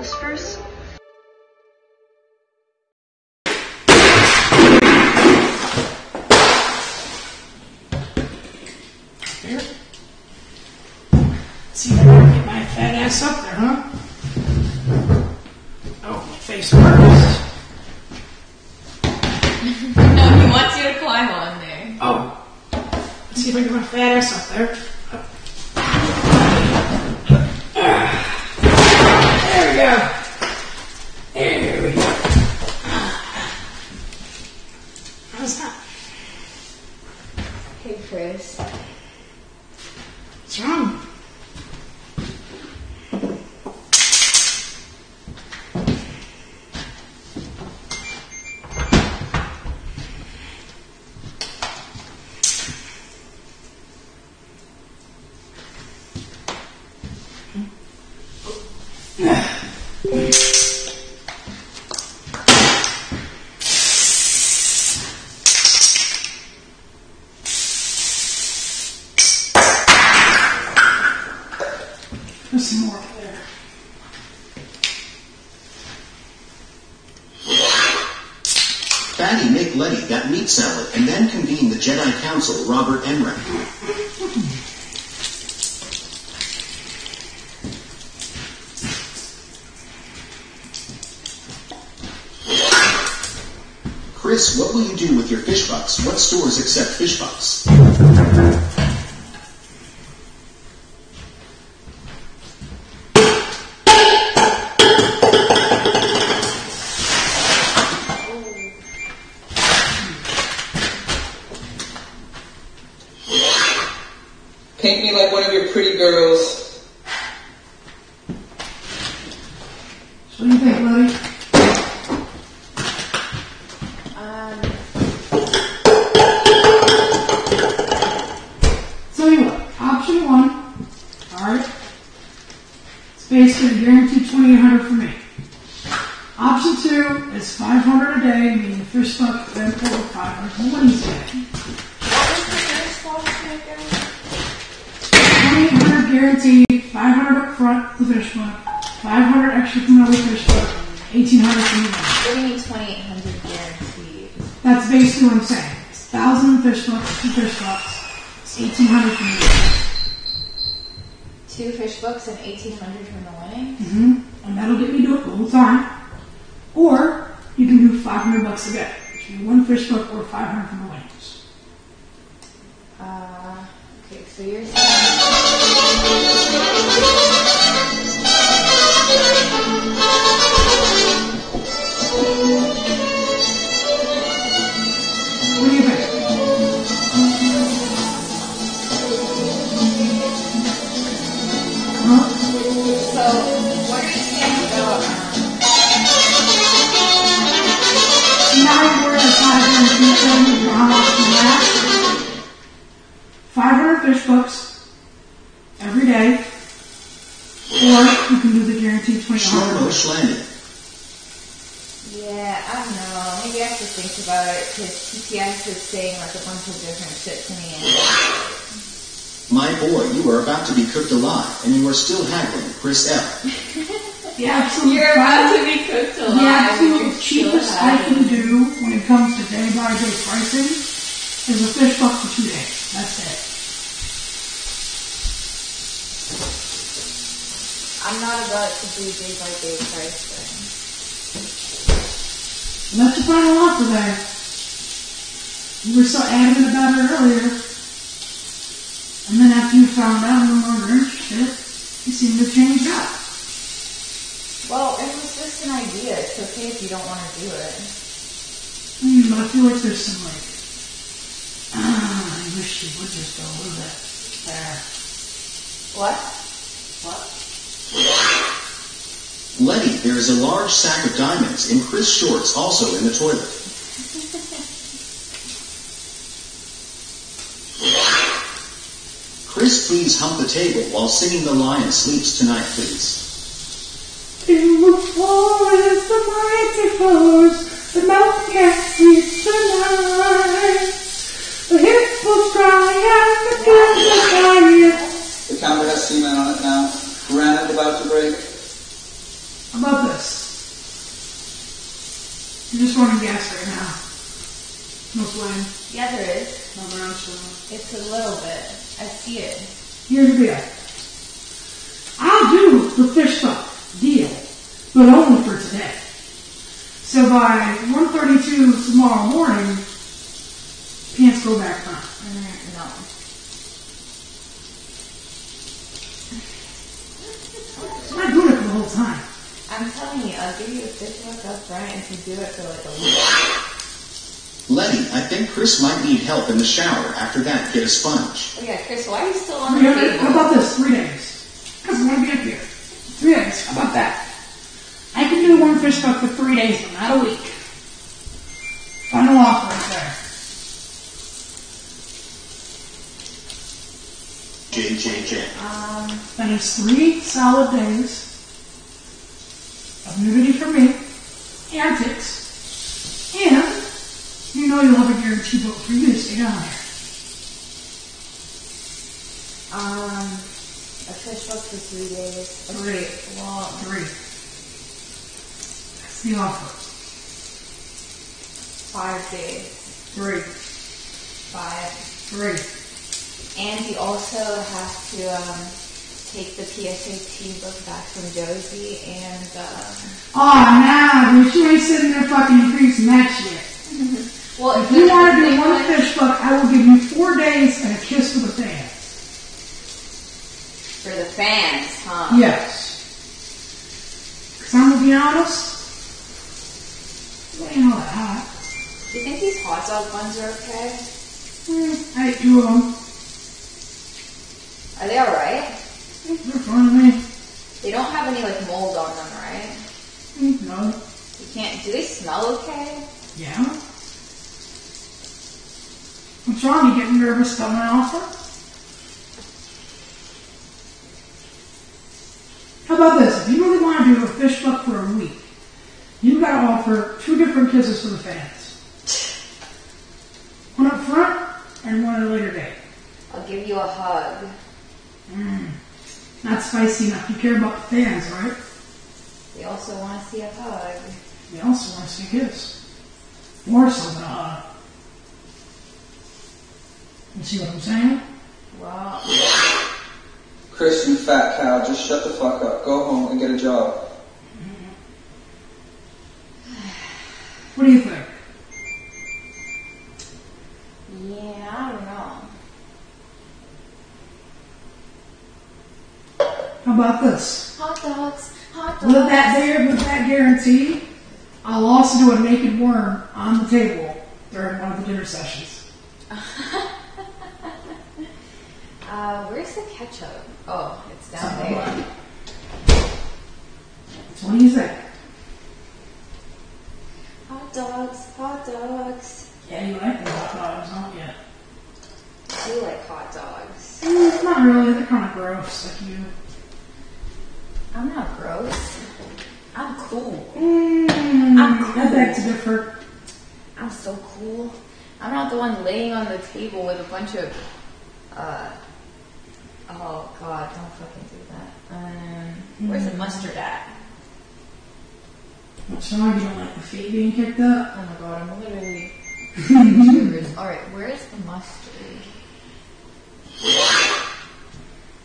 Whispers? Here. See if I can get my fat ass up there, huh? Oh, my face hurts. No, he wants you to climb on there. Oh. Let's see if I can get my fat ass up there. There we go. There we go. How's that? Hey, Chris. What's wrong? There's some more up there. Fatty make Letty that meat salad and then convene the Jedi Council Robert Enright. Chris, what will you do with your fish bucks? What stores accept fish bucks? Paint me like one of your pretty girls. So what do you think, Letty? Um, Tell you what, option one, alright, it's basically guaranteed 2800 for me. Option two is 500 a day, meaning the fish buck, then over 500 for Wednesday. what was the first one again? 2800 guaranteed, 500 up front for the fish buck, 500 extra from another fish buck, 1800 from the Wednesday. What do you mean 2800 guaranteed? That's basically what I'm saying. It's 1000 fish bucks, two fish bucks, it's 1800 from the Wednesday. Two fish books and 1800 from the winning? hmm And that'll get me to it the whole time. Or you can do 500 bucks a day. Be one fish book or 500 from the winnings. Uh, okay, so you're saying. 500 for how much you last. 500 fish books every day. Or you can do the guaranteed 20 Shlomo Schlanded. yeah, I don't know. Maybe I have to think about it because TPS is saying like a bunch of different shit to me. My boy, you are about to be cooked alive, and you are still haggling, Chris L. yeah, absolute you're about to be cooked The alive. and absolute you're still cheapest I having- can do when it comes to day by day pricing is a fish buck for two days. That's it. I'm not about to do day by day pricing. That's your final offer there. You were so adamant about it earlier. And then after you found out no longer interested, you seem to change up. Well, it was just an idea. It's okay if you don't want to do it. Hmm, but I feel like there's some like, ah, I wish you would just go a little bit there. What? What? Letty, there is a large sack of diamonds in Chris' shorts also in the toilet. Chris, please hump the table while singing The Lion Sleeps Tonight, please. In the forest the mighty flows, the mountain semen on it now, granite about to break. I love this. You're just wanting gas right now. No flame. Yeah, there is. No, no, It's a little bit. I see it. Here's the deal. I'll do the fish fuck deal, but only for today. So by 1.32 tomorrow morning, pants go back on. I'm telling you, I'll give you a fish hook up front if you do it for like a week. Letty, I think Chris might need help in the shower. After that, get a sponge. Oh yeah, Chris, why are you still on the 300, how about this? Three days. Because I want to be up here. Three days. How about that? I can do one fish hook for three days, but not a week. Final offer right there. JJJ. Um, That is three solid days of nudity for me, antics, and you know you'll have a guarantee book for you to stay down here. um, a fish hook for three days. Three. Well, Three. That's the offer. five days. Three. Five. Three. And he also has to um, take the PSAT book back from Josie and um, Oh, nah, bitch, you ain't sitting there fucking increasing that shit. well, If you want to do one fish book, I will give you four days and a kiss for the fans. for the fans, huh? Yes. Because I'm going to be honest, it ain't all that hot. Do you think these hot dog buns are okay? Mm, I ate two of them. Are they alright? They don't have any like mold on them, right? Mm, no. You can't. Do they smell okay? Yeah. What's wrong? You getting nervous about my offer? How about this? If you really want to do a fish buck for a week, you got to offer two different kisses for the fans. One up front and one at a later date. I'll give you a hug. Not spicy enough. You care about the fans, right? They also want to see a hug. They also want to see a kiss. More so than a hug. You see what I'm saying? Well, Chris, you fat cow, just shut the fuck up. Go home and get a job. What do you think? yeah, I don't know. How about this? Hot dogs, hot With dogs. that there, with that guarantee, I'll also do a naked worm on the table during one of the dinner sessions. Uh, where's the ketchup? Oh, it's down there. So what do you think? Hot dogs, hot dogs. Yeah, you like the hot dogs, don't you? I do like hot dogs. Mm, not really. They're kind of gross, like you. I'm not gross. I'm cool. Mm, I'm I beg to differ. I'm so cool. I'm not the one laying on the table with a bunch of, uh, oh god, don't fucking do that. Um, where's the mustard at? What's wrong? You don't like the feet being kicked up? Oh my god, I'm literally. Alright, where's the mustard?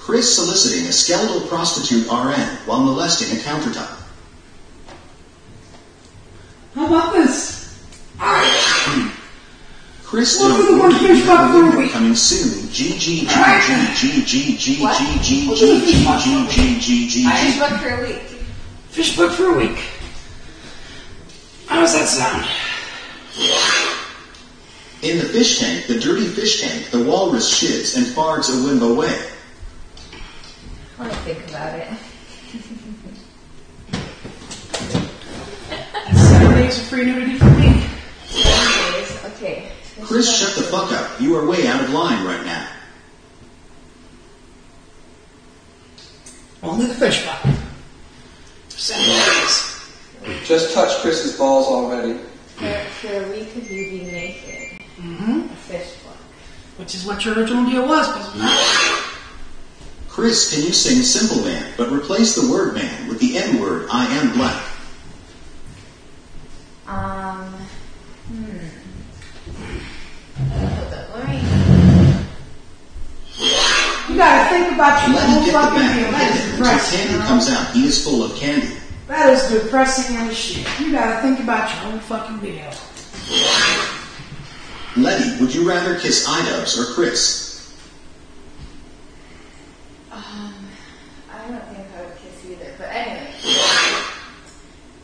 Chris soliciting a skeletal prostitute RN while molesting a countertop. How about this? Chris Look in at the a one 4D fish buck window movie. coming soon. G G G G G G G What? G G G G G G G I just G. went for a week. Fish book for a week. How does that sound? In the fish tank, the dirty fish tank, the walrus shits and farts a whim away. Let me think about it. Seven days of free nudity for me. Anyways, okay. Chris, shut the fuck up. You are way out of line right now. Only the fish book. Seven days. Just touch Chris's balls already. For, for a week of you being naked. Mm-hmm. A fish book. Which is what your original deal was, wasn't it? Chris, can you sing Simple Man, but replace the word man with the N word, I am black? Um, hmm. You gotta think about your Let him get the back of the head candy comes out. He is full of candy. That is depressing as shit. You gotta think about your whole fucking bill. Letty, would you rather kiss Idubbbz or Chris? Um, I don't think I would kiss either. But anyway,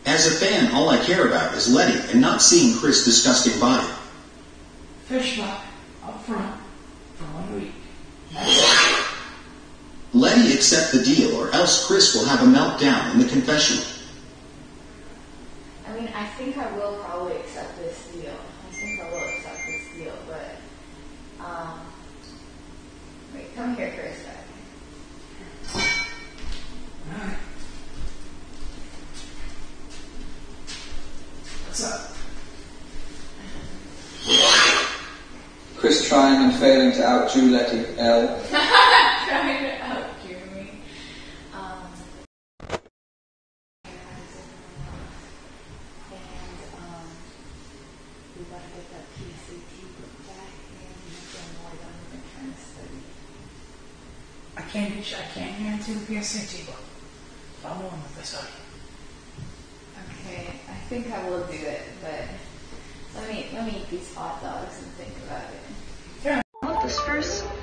As a fan, all I care about is Letty and not seeing Chris' disgusting body. Fish luck up front for one week. Letty accept the deal or else Chris will have a meltdown in the confessional. I mean, I think I will probably accept this deal. I think I will accept this deal, but um, wait, come here for a sec. Alright. What's up? Chris trying and failing to outdo Letty. L. Trying to outdo me. Um, and um, we gotta get that PSAT book back, and we've done more than we've been study. I can't get you, I can't guarantee the PSAT book. If I'm on with this on Okay, I think I will do it, but let me let me eat these hot dogs and think about it. First?